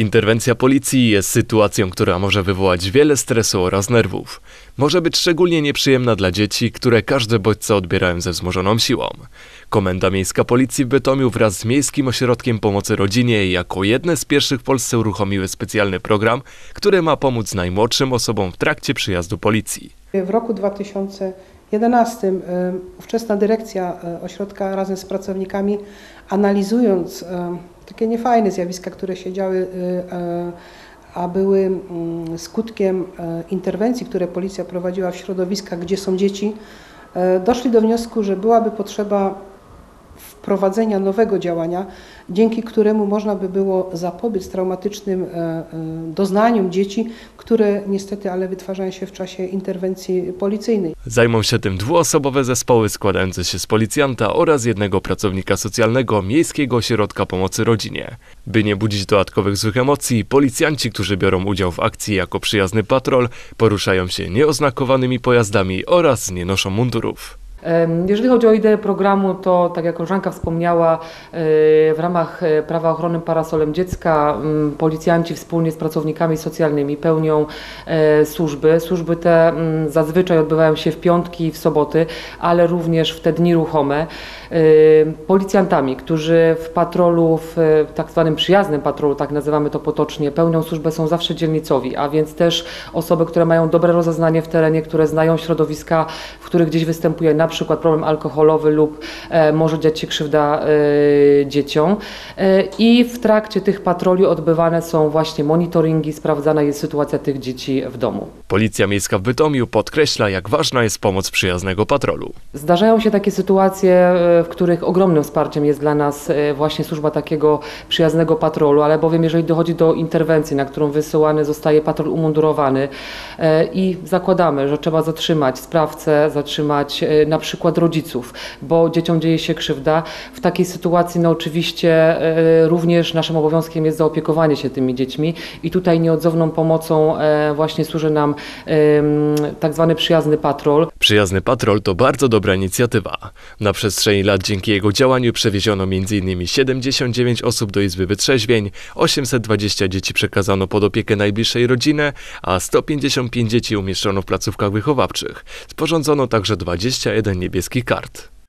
Interwencja policji jest sytuacją, która może wywołać wiele stresu oraz nerwów. Może być szczególnie nieprzyjemna dla dzieci, które każde bodźce odbierają ze wzmożoną siłą. Komenda Miejska Policji w Bytomiu wraz z Miejskim Ośrodkiem Pomocy Rodzinie jako jedne z pierwszych w Polsce uruchomiły specjalny program, który ma pomóc najmłodszym osobom w trakcie przyjazdu policji. W roku 2011 y, ówczesna dyrekcja y, ośrodka razem z pracownikami analizując takie niefajne zjawiska, które się działy, y, y, a były mm, skutkiem y, interwencji, które policja prowadziła w środowiskach, gdzie są dzieci, y, doszli do wniosku, że byłaby potrzeba wprowadzenia nowego działania, dzięki któremu można by było zapobiec traumatycznym e, e, doznaniom dzieci, które niestety ale wytwarzają się w czasie interwencji policyjnej. Zajmą się tym dwuosobowe zespoły składające się z policjanta oraz jednego pracownika socjalnego Miejskiego Ośrodka Pomocy Rodzinie. By nie budzić dodatkowych złych emocji, policjanci, którzy biorą udział w akcji jako przyjazny patrol, poruszają się nieoznakowanymi pojazdami oraz nie noszą mundurów. Jeżeli chodzi o ideę programu, to tak jak koleżanka wspomniała, e, w ramach e, prawa ochrony parasolem dziecka m, policjanci wspólnie z pracownikami socjalnymi pełnią e, służby. Służby te m, zazwyczaj odbywają się w piątki i w soboty, ale również w te dni ruchome. E, Policjantami, którzy w patrolu, w e, tak zwanym przyjaznym patrolu, tak nazywamy to potocznie, pełnią służbę są zawsze dzielnicowi, a więc też osoby, które mają dobre rozeznanie w terenie, które znają środowiska, w których gdzieś występuje na przykład problem alkoholowy lub e, może dziać się krzywda e, dzieciom. I w trakcie tych patroli odbywane są właśnie monitoringi, sprawdzana jest sytuacja tych dzieci w domu. Policja Miejska w Bytomiu podkreśla, jak ważna jest pomoc przyjaznego patrolu. Zdarzają się takie sytuacje, w których ogromnym wsparciem jest dla nas e, właśnie służba takiego przyjaznego patrolu, ale bowiem jeżeli dochodzi do interwencji, na którą wysyłany zostaje patrol umundurowany e, i zakładamy, że trzeba zatrzymać sprawcę, zatrzymać e, na przykład rodziców, bo dzieciom dzieje się krzywda, w takiej sytuacji no oczywiście również naszym obowiązkiem jest zaopiekowanie się tymi dziećmi i tutaj nieodzowną pomocą właśnie służy nam tak zwany przyjazny patrol, Przyjazny patrol to bardzo dobra inicjatywa. Na przestrzeni lat dzięki jego działaniu przewieziono m.in. 79 osób do Izby Wytrzeźwień, 820 dzieci przekazano pod opiekę najbliższej rodziny, a 155 dzieci umieszczono w placówkach wychowawczych. Sporządzono także 21 niebieskich kart.